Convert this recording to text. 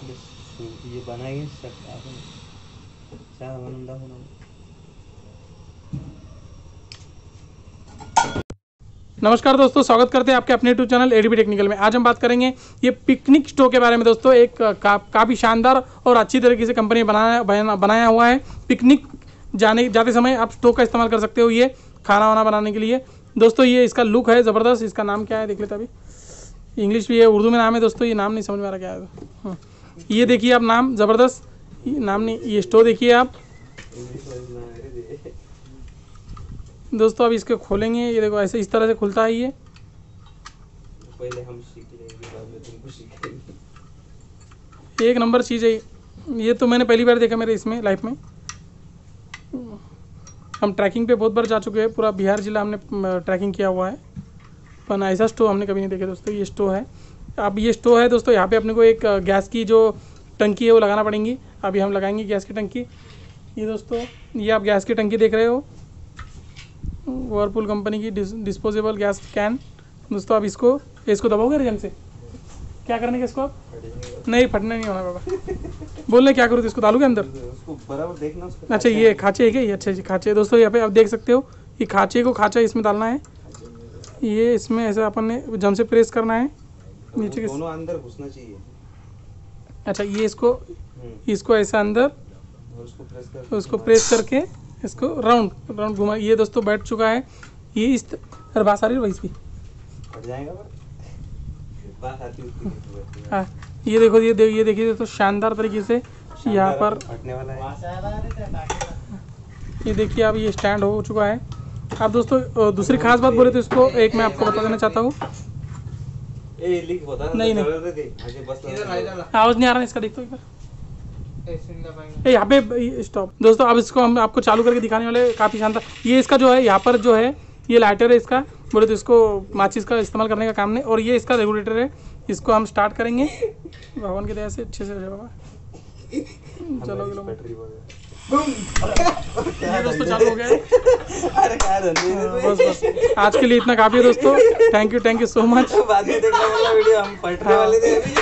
ये बनाएँगे सब आपण चहा बनवून दाखव ना नमस्कार दोस्तों स्वागत करते हैं आपके अपने यूट्यूब चैनल एडीबी टेक्निकल में। आज हम बात करेंगे ये पिकनिक स्टोव के बारे में दोस्तों। एक का, काफ़ी शानदार और अच्छी तरीके से कंपनी बनाया बना- बनाया हुआ है। पिकनिक जाने जाते समय आप स्टो का इस्तेमाल कर सकते हो ये खाना वाना बनाने के लिए। दोस्तों ये इसका लुक है ज़बरदस्त। इसका नाम क्या है? देख लेते अभी। इंग्लिश भी है उर्दू में नाम है दोस्तों। ये नाम नहीं समझ में आ रहा क्या है। हाँ। ये देखिए आप नाम ज़बरदस्त। नाम नहीं ये स्टोव देखिए आप। दोस्तों अब इसको खोलेंगे। ये देखो ऐसे इस तरह से खुलता है ये। पहले हम सीख लेंगे बाद में तुमको सिखाएँगे। एक नंबर चीज़ है ये। ये तो मैंने पहली बार देखा मेरे इसमें लाइफ में। हम ट्रैकिंग पे बहुत बार जा चुके हैं। पूरा बिहार जिला हमने ट्रैकिंग किया हुआ है। पर ऐसा स्टोव हमने कभी नहीं देखा दोस्तों ये स्टोव है। अब ये स्टोव है दोस्तों यहाँ पे अपने को एक गैस की जो टंकी है वो लगाना पड़ेगी। अभी हम लगाएँगे गैस की टंकी। ये दोस्तों ये आप गैस की टंकी देख रहे हो। वर्लपूल कंपनी की डिस, डिस्पोजेबल गैस कैन दोस्तों आप इसको इसको दबाओगे रे जंग से? क्या करने का इसको आप? नहीं फटना नहीं होना बाबा। बोल रहे क्या करूँ तो इसको डालूगे अंदर? उसको बराबर देखना उसको अच्छा ये खाचे है क्या? ये अच्छा जी खाचे दोस्तों यहाँ पे आप देख सकते हो ये खाचे को खाचा इसमें डालना है। ये इसमें ऐसे अपन ने जम से प्रेस करना है। नीचे के दोनों अंदर घुसना चाहिए। अच्छा ये इसको हम्म, इसको ऐसा अंदर और उसको प्रेस कर उसको प्रेस करके इसको राउंड राउंड घुमा। ये दोस्तों बैठ चुका है। ये इस अरे बात आ रही है तो है। ये देखो ये दे, ये देखिए दोस्तों शानदार तरीके से यहाँ पर वाला है। ये देखिए अब ये स्टैंड हो चुका है। आप दोस्तों दूसरी खास बात बोले तो इसको एक मैं आपको बता देना चाहता हूँ। ए लिख बता ना नहीं, नहीं। थे। मुझे बस आवाज़ नहीं आ रहा है इसका देखो एक बार। ए, यहाँ पे स्टॉप दोस्तों अब इसको हम आपको चालू करके दिखाने वाले काफ़ी शानदार ये इसका जो है यहाँ पर जो है ये लाइटर है इसका। बोले तो इसको माचिस का इस्तेमाल करने का काम नहीं। और ये इसका रेगुलेटर है। इसको हम स्टार्ट करेंगे। भगवान की दया से अच्छे से बाबा। चलो बैटरी वगैरह ये दोस्तों चालू हो गया अरे क्या धंधे बस बस। आज के लिए इतना काफ़ी है दोस्तों। Thank you thank you so much बाद में देखने वाला वीडियो हम पढ़ने वाले थे अभी।